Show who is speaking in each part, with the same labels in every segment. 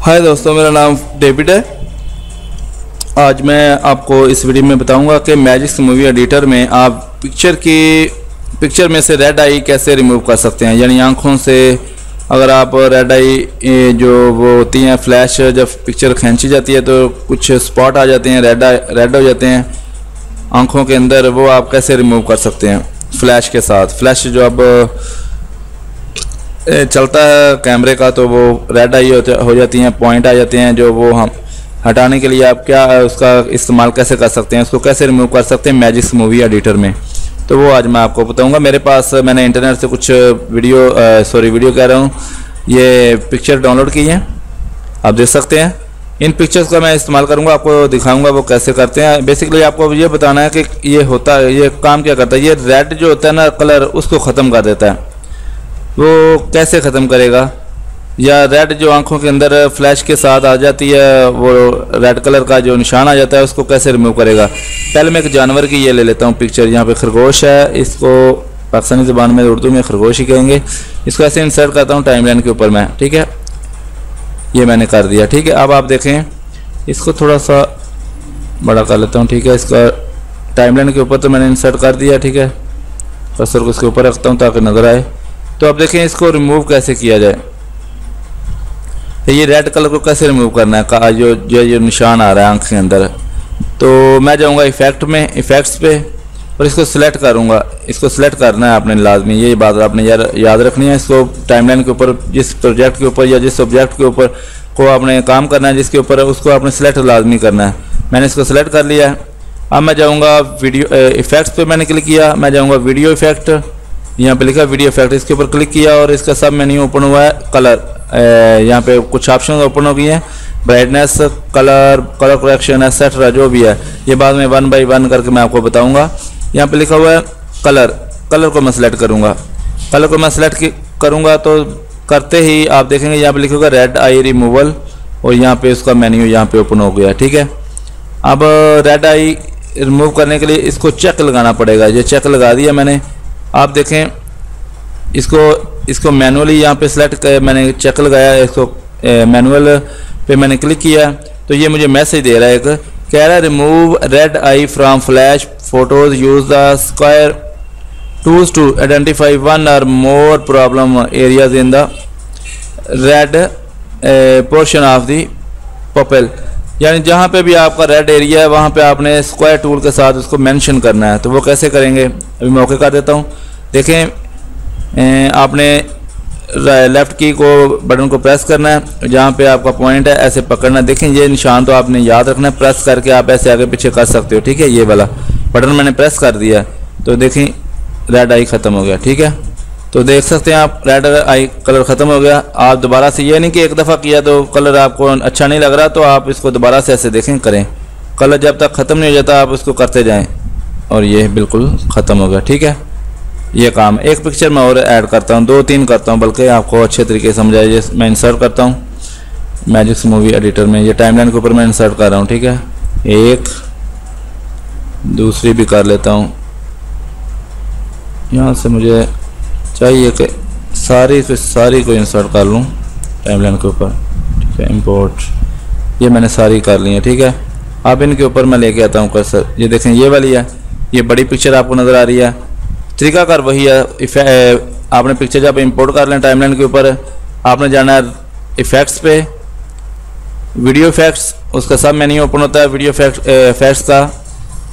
Speaker 1: हाय दोस्तों, मेरा नाम डेविड है। आज मैं आपको इस वीडियो में बताऊँगा कि मैजिक्स मूवी एडिटर में आप पिक्चर की, पिक्चर में से रेड आई कैसे रिमूव कर सकते हैं? यानी आँखों से अगर आप रेड आई जो वो होती हैं फ्लैश जब पिक्चर खींची जाती है तो कुछ स्पॉट आ जाते हैं रेड रेड हो जाते हैं। आँखों के अंदर वो आप कैसे रिमूव कर सकते हैं? फ्लैश के साथ। फ्लैश जो अब चलता है कैमरे का तो वो रेड आई हो जाती हैं पॉइंट आ जाते हैं, जो वो हम हटाने के लिए आप क्या उसका इस्तेमाल कैसे कर सकते हैं, उसको कैसे रिमूव कर सकते हैं मैजिक्स मूवी एडिटर में? तो वो आज मैं आपको बताऊँगा। मेरे पास मैंने इंटरनेट से कुछ वीडियो सॉरी वीडियो कह रहा हूँ। ये पिक्चर डाउनलोड की है। आप देख सकते हैं। इन पिक्चर्स का मैं इस्तेमाल करूँगा, आपको दिखाऊँगा वो कैसे करते हैं। बेसिकली आपको ये बताना है कि ये होता है, ये काम क्या करता है? ये रेड जो होता है ना कलर उसको ख़त्म कर देता है। वो कैसे ख़त्म करेगा? या रेड जो आँखों के अंदर फ्लैश के साथ आ जाती है, वो रेड कलर का जो निशान आ जाता है, उसको कैसे रिमूव करेगा? पहले मैं एक जानवर की ये ले लेता हूँ पिक्चर यहाँ पे खरगोश है, इसको पाकिस्तानी ज़बान में उर्दू में खरगोश ही कहेंगे। इसको ऐसे इंसर्ट करता हूँ टाइम लाइन के ऊपर मैं, ठीक है? ये मैंने कर दिया, ठीक है? अब आप देखें, इसको थोड़ा सा बड़ा कर लेता हूँ, ठीक है? इसका टाइम लाइन के ऊपर तो मैंने इंसर्ट कर दिया, ठीक है? कसर को इसके ऊपर रखता हूँ ताकि नज़र आए। तो अब देखें इसको रिमूव कैसे किया जाए? ये रेड कलर को कैसे रिमूव करना है? जो जो जो निशान आ रहा है आँख के अंदर। तो मैं जाऊँगा इफ़ेक्ट में इफेक्ट्स पे, और इसको सिलेक्ट करूँगा। इसको सिलेक्ट करना है आपने लाजमी। ये बात आपने यार, याद रखनी है इसको टाइमलाइन के ऊपर, जिस प्रोजेक्ट के ऊपर या जिस ऑब्जेक्ट के ऊपर को आपने काम करना है, जिसके ऊपर उसको आपने सेलेक्ट लाजमी करना है। मैंने इसको सेलेक्ट कर लिया है। अब मैं जाऊँगा वीडियो इफेक्ट्स पे मैंने क्लिक किया। मैं जाऊँगा वीडियो इफ़ेक्ट यहाँ पे लिखा वीडियो इफ़ेक्ट इसके ऊपर क्लिक किया और इसका सब मेन्यू ओपन हुआ है कलर यहाँ पे कुछ ऑप्शन ओपन हो गई हैं. Brightness colour colour correction etcetera जो भी है. ये बाद में वन बाई वन करके मैं आपको बताऊँगा. यहाँ पे लिखा हुआ है कलर कलर को मैं सेलेक्ट करूँगा. कलर को मैं सेलेक्ट करूँगा तो करते ही आप देखेंगे यहाँ पे लिखा होगा रेड आई रिमूवल और यहाँ पे उसका मेन्यू यहाँ पे ओपन हो गया ठीक है? अब रेड आई रिमूव करने के लिए इसको चेक लगाना पड़ेगा. ये चेक लगा दिया मैंने. आप देखें, इसको इसको मैनुअली यहाँ पे सेलेक्ट कर मैंने चेक लगाया, इसको मैनुअल पे मैंने क्लिक किया तो ये मुझे मैसेज दे रहा है एक कह रहा है remove red eye from flash photos use the square tools to identify one or more problem areas in the red portion of the pupil यानी जहाँ पे भी आपका रेड एरिया है, वहाँ पे आपने स्क्वायर टूल के साथ उसको मेंशन करना है। तो वो कैसे करेंगे? अभी मैं ओके कर देता हूँ। देखें आपने लेफ़्ट की को बटन को प्रेस करना है। जहाँ पे आपका पॉइंट है, ऐसे पकड़ना देखें, ये निशान तो आपने याद रखना है। प्रेस करके आप ऐसे आगे पीछे कर सकते हो। ठीक है, ये वाला। बटन मैंने प्रेस कर दिया तो देखें रेड आई ख़त्म हो गया। ठीक है? तो देख सकते हैं आप रेड आई कलर ख़त्म हो गया। आप दोबारा से ये नहीं कि एक दफ़ा किया तो कलर आपको अच्छा नहीं लग रहा तो आप इसको दोबारा से ऐसे देखें, करें। कलर जब तक ख़त्म नहीं हो जाता, आप उसको करते जाएँ और ये बिल्कुल ख़त्म हो गया, ठीक है? ये काम, एक पिक्चर मैं और ऐड करता हूँ दो तीन करता हूँ, बल्कि आपको अच्छे तरीके से समझाइए मैं इंसर्ट करता हूँ। मैजिक्स मूवी एडिटर में ये टाइमलाइन के ऊपर मैं इंसर्ट कर रहा हूँ, ठीक है? एक, दूसरी भी कर लेता हूँ। यहाँ से मुझे चाहिए कि सारी को सारी को इंसर्ट कर लूँ टाइमलाइन के ऊपर, ठीक है इंपोर्ट ये मैंने सारी कर ली है, ठीक है? अब इनके ऊपर मैं लेके आता हूँ कर्सर ये देखें, ये वाली है, ये बड़ी पिक्चर आपको नज़र आ रही है। तरीकाकार वही है आपने पिक्चर जब इंपोर्ट कर लें टाइमलाइन के ऊपर, आपने जाना है इफ़ेक्ट्स पे वीडियो इफेक्ट्स उसका सब मेन्यू ओपन होता है वीडियो इफेक्ट्स का।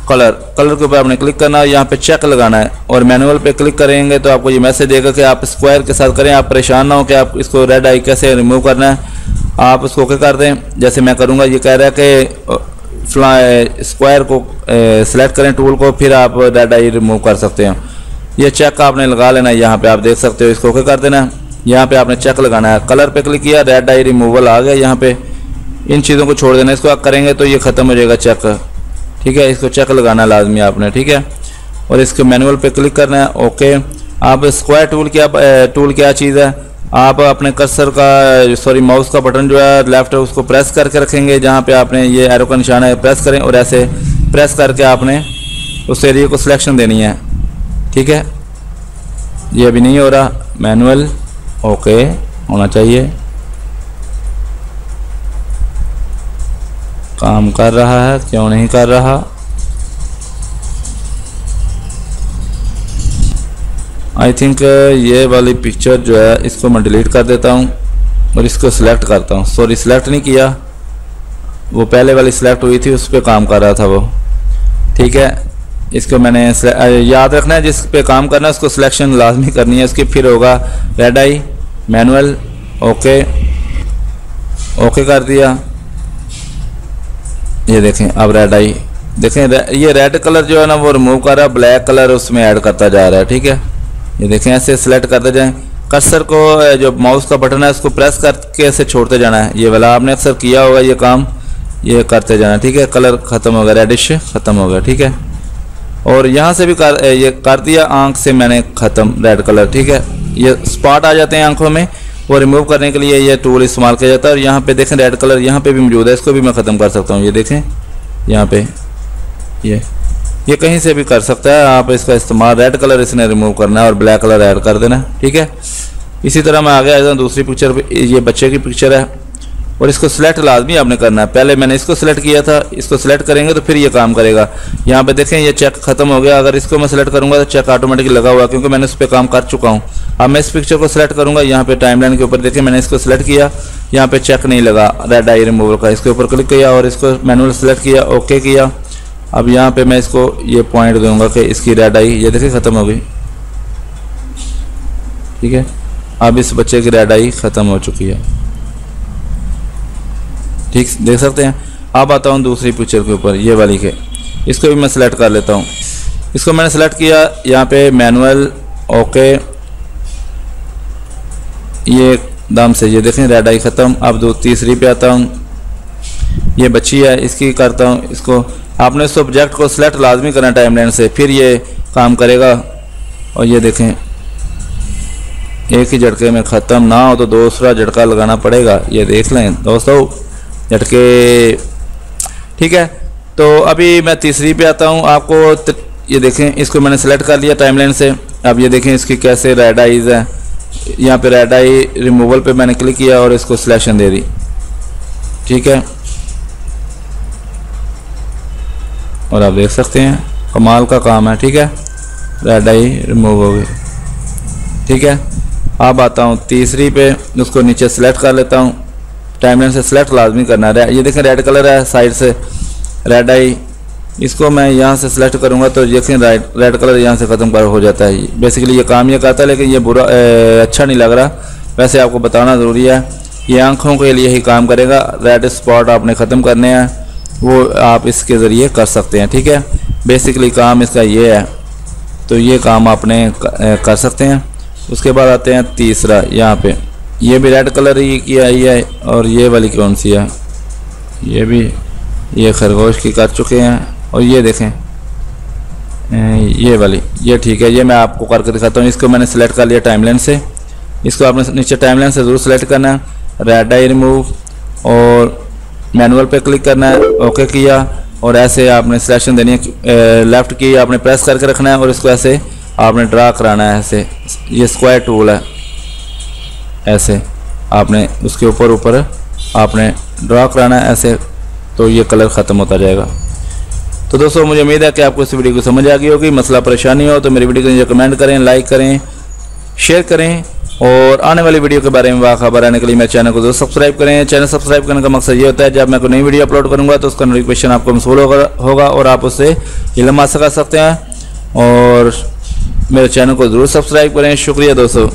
Speaker 1: कलर। कलर के ऊपर आपने क्लिक करना है, यहाँ पे चेक लगाना है और मैनुअल पे क्लिक करेंगे तो आपको ये मैसेज देगा कि आप स्क्वायर के साथ करें, आप परेशान ना हो कि आप इसको रेड आई कैसे रिमूव करना है। आप उसको क्या कर दें। जैसे मैं करूँगा, ये कह रहा है कि स्क्वायर को सिलेक्ट करें टूल को, फिर आप रेड आई रिमूव कर सकते हैं। ये चेक आपने लगा लेना है, यहाँ पर आप देख सकते हो, इसको क्या कर देना है। यहाँ पर आपने चेक लगाना है। कलर पर क्लिक किया रेड आई रिमूवल आ गया यहाँ पर इन चीज़ों को छोड़ देना इसको आप करेंगे तो ये ख़त्म हो जाएगा चेक ठीक है, इसको चेक लगाना लाजमी आपने, ठीक है? और इसके मैनुअल पे क्लिक करना है ओके आप स्क्वायर टूल क्या टूल क्या चीज़ है? आप अपने कर्सर का सॉरी माउस का बटन जो है लेफ़्ट है, उसको प्रेस करके रखेंगे, जहाँ पे आपने ये एरो का निशान है प्रेस करें और ऐसे प्रेस करके आपने उस एरिए को सिलेक्शन देनी है, ठीक है? ये अभी नहीं हो रहा मैनुअल ओके होना चाहिए। काम कर रहा है, क्यों नहीं कर रहा? आई थिंक ये वाली पिक्चर जो है, इसको मैं डिलीट कर देता हूँ और इसको सिलेक्ट करता हूँ। सॉरी सिलेक्ट नहीं किया। वो पहले वाली सिलेक्ट हुई थी, उस पर काम कर रहा था वो। ठीक है? इसको मैंने याद रखना है, जिस पे काम करना है, उसको सिलेक्शन लाजमी करनी है। उसकी फिर होगा red eye manual okay okay कर दिया। ये देखें अब रेड आई देखें रे, ये रेड कलर जो है ना वो रिमूव कर रहा है ब्लैक कलर उसमें ऐड करता जा रहा है ठीक है? ये देखें ऐसे सिलेक्ट करते जाएँ। कर्सर को जो माउस का बटन है उसको प्रेस करके ऐसे छोड़ते जाना है। ये वाला आपने अक्सर किया होगा ये काम ये करते जाना ठीक है? कलर ख़त्म हो गया रेडिश ख़त्म हो गया ठीक है? और यहाँ से भी कर ये कर दिया आँख से मैंने ख़त्म रेड कलर ठीक है? ये स्पॉट आ जाते हैं आँखों में। वो रिमूव करने के लिए ये टूल इस्तेमाल किया जाता है और यहाँ पे देखें रेड कलर यहाँ पे भी मौजूद है, इसको भी मैं ख़त्म कर सकता हूँ, ये देखें, यहाँ पे, ये ये कहीं से भी कर सकता है, आप इसका इस्तेमाल रेड कलर इसने रिमूव करना है और ब्लैक कलर ऐड कर देना, ठीक है? इसी तरह मैं आगे आ दूसरी पिक्चर पर ये बच्चे की पिक्चर है। और इसको सिलेक्ट लाजमी आपने करना है। पहले मैंने इसको सिलेक्ट किया था, इसको सिलेक्ट करेंगे तो फिर ये काम करेगा। यहाँ पे देखें, ये चेक खत्म हो गया। अगर इसको मैं सिलेक्ट करूँगा तो चेक ऑटोमेटिक लगा हुआ क्योंकि मैंने उस पर काम कर चुका हूँ। अब मैं इस पिक्चर को सिलेक्ट करूँगा। यहाँ पे टाइमलाइन के ऊपर देखें, मैंने इसको सिलेक्ट किया। यहाँ पे चेक नहीं लगा। रेड आई रिमूवल का इसके ऊपर क्लिक किया और इसको मैनुअल सेलेक्ट किया ओके किया। अब यहाँ पे मैं इसको ये पॉइंट दूँगा कि इसकी रेड आई ये देखिए ख़त्म हो गई। ठीक है? अब इस बच्चे की रेड आई ख़त्म हो चुकी है। ठीक, देख सकते हैं। अब आता हूँ दूसरी पिक्चर के ऊपर, ये वाली के। इसको भी मैं सिलेक्ट कर लेता हूँ। इसको मैंने सेलेक्ट किया, यहाँ पे मैनुअल ओके ये दाम से, ये देखें रेड आई ख़त्म। अब दो, तीसरी पे आता हूँ। ये बच्ची है, इसकी करता हूँ, इसको। आपने इस ऑब्जेक्ट को सिलेक्ट लाजमी करना टाइम लाइन से, फिर ये काम करेगा। और ये देखें, एक ही झटके में ख़त्म। ना हो तो दूसरा झटका लगाना पड़ेगा। ये देख लें, दोस्तों। झटके। ठीक है? तो अभी मैं तीसरी पे आता हूँ। आपको ये देखें, इसको मैंने सेलेक्ट कर लिया टाइमलाइन से। अब ये देखें इसकी कैसे रेड आइज़ है। यहाँ पे रेड आई रिमूवल पे मैंने क्लिक किया और इसको सिलेक्शन दे दी। ठीक है? और आप देख सकते हैं, कमाल का काम है, ठीक है? रेड आई रिमूव हो गई। ठीक है? अब आता हूँ तीसरी पे, उसको नीचे सेलेक्ट कर लेता हूँ। टाइमलाइन से सेलेक्ट लाजमी करना है। ये देखें रेड कलर है साइड से। रेड आई इसको मैं यहाँ से सिलेक्ट करूँगा तो देखें रेड कलर यहाँ से ख़त्म कर हो जाता है। बेसिकली ये काम ये करता है लेकिन ये बुरा ए, अच्छा नहीं लग रहा। वैसे आपको बताना ज़रूरी है ये आँखों के लिए ही काम करेगा। रेड स्पॉट आपने ख़त्म करने हैं वो आप इसके ज़रिए कर सकते हैं ठीक है? बेसिकली काम इसका ये है। तो ये काम आपने कर सकते हैं। उसके बाद आते हैं तीसरा यहाँ पे। ये भी रेड कलर ही किया है और ये वाली कौन सी है? ये भी, ये खरगोश की कर चुके हैं और ये देखें। ये वाली, ये ठीक है, ये मैं आपको करके दिखाता हूँ। इसको मैंने सेलेक्ट कर लिया टाइमलाइन से। इसको आपने नीचे टाइमलाइन से ज़रूर सेलेक्ट करना है। रेड आई रिमूव और मैनुअल पे क्लिक करना है। ओके किया। और ऐसे आपने सिलेक्शन देनी है। लेफ़्ट की आपने प्रेस करके रखना है और इसको ऐसे आपने ड्रा कराना है ऐसे। ये स्क्वायर टूल है। ऐसे आपने उसके ऊपर ऊपर आपने ड्रा कराना है ऐसे तो ये कलर ख़त्म होता जाएगा। तो दोस्तों मुझे उम्मीद है कि आपको इस वीडियो को समझ आ गई होगी। मसला परेशानी हो तो मेरी वीडियो को नीचे कमेंट करें लाइक करें शेयर करें और आने वाली वीडियो के बारे में बाखबर आने के लिए मेरे चैनल को ज़रूर सब्सक्राइब करें। चैनल सब्सक्राइब करने का मकसद ये होता है जब मैं कोई नई वीडियो अपलोड करूँगा तो उसका नोटिफिकेशन आपको मसूल होगा, होगा और आप उससे इलम हासिल कर सकते हैं। और मेरे चैनल को ज़रूर सब्सक्राइब करें। शुक्रिया दोस्तों।